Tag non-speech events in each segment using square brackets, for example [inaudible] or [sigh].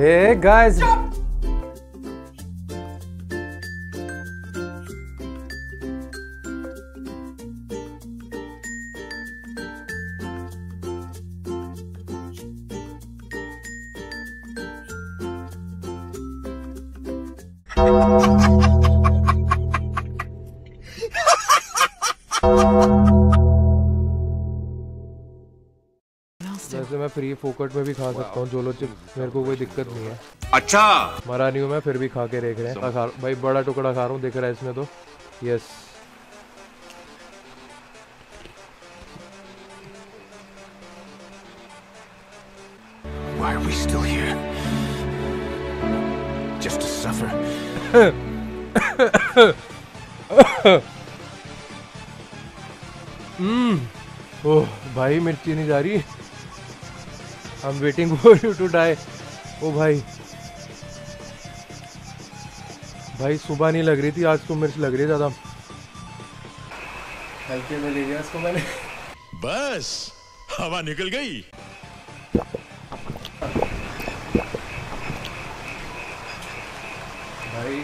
Hey guys. [laughs] वैसे मैं free फोकट में भी खा सकता हूँ जोलो चिप्स मेरे को कोई दिक्कत नहीं है। अच्छा। मरा नहीं हूँ मैं फिर भी खा के देख रहे हैं। खा भाई बड़ा टुकड़ा खा रहा हूँ दिख रहा है इसमें तो। Yes Why are we still here? Just to suffer. [coughs] ओह भाई मिर्ची नहीं जा रही। I am waiting for you to die ओ भाई। भाई सुबह नहीं लग रही थी आज तो मिर्च लग रही है ज़्यादा। हल्के में ले गया इसको मैंने। बस हवा निकल गई। भाई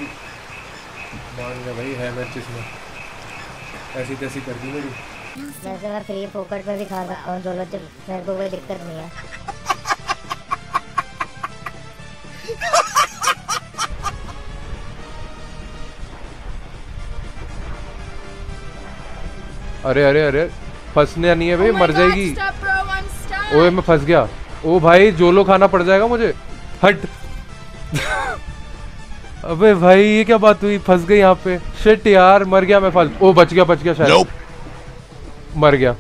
मान गया भाई है मिर्च इसमें ऐसी तैसी कर दी मेरी। वैसे मैं फ्री फोकट में भी खा सकता हूँ चिप्स मेरे को कोई दिक्कत नहीं है। अरे अरे अरे फंसने नहीं है भाई Oh मर God, जाएगी। bro, ओए मैं फंस गया। ओ भाई जोलो खाना पड़ जाएगा मुझे हट। [laughs] अबे भाई ये क्या बात हुई? फंस गई यहाँ पे। शिट यार मर गया मैं फंस ओ बच गया बच गया शायद। Nope. मर गया।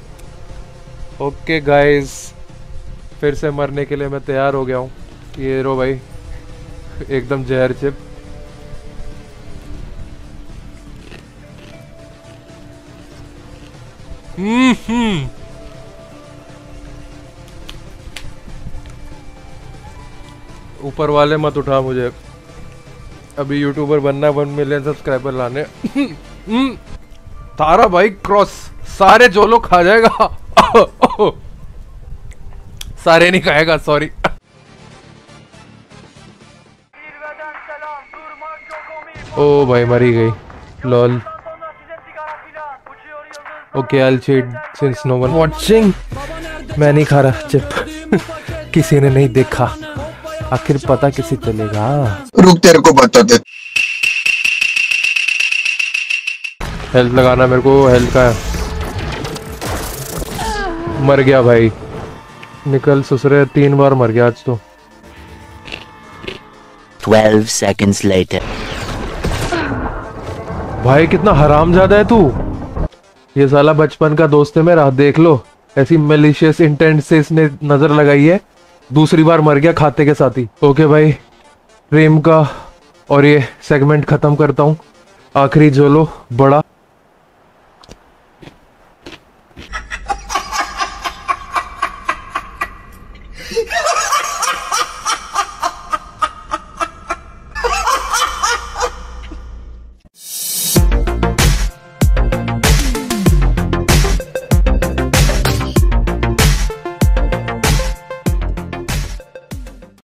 ओके गाइस फिर से मरने के लिए मैं तैयार हो गया हूँ। ये रो भाई [laughs] एकदम जहर चिप हम्म ऊपर वाले मत उठा मुझे। अभी यूट्यूबर बनना वन मिलियन सब्सक्राइबर लाने। हम्म, तारा भाई क्रॉस सारे जो लोग खा जाएगा। सारे नहीं खाएगा सॉरी ओ भाई मरी गई। Lol okay I cheat since no one watching मैं नहीं खा रहा चिप। [laughs] किसी ने नहीं देखा। आखिर पता किसे चलेगा? रुक तेरे को बताते। हेल्थ लगाना मेरे को हेल्थ का। मर गया भाई। निकल ससुरे तीन बार मर गया आज तो। 12 seconds later. भाई कितना हराम ज़्यादा है तू। ये साला बचपन का दोस्त है मेरा, देख लो। ऐसी मलिशियस इंटेंट से इसने नज़र लगाई है। दूसरी बार मर गया खाते के साथ ही। ओके भाई, प्रेम का और ये सेगमेंट खत्म करता हूँ। आखिरी जो लो बड़ा।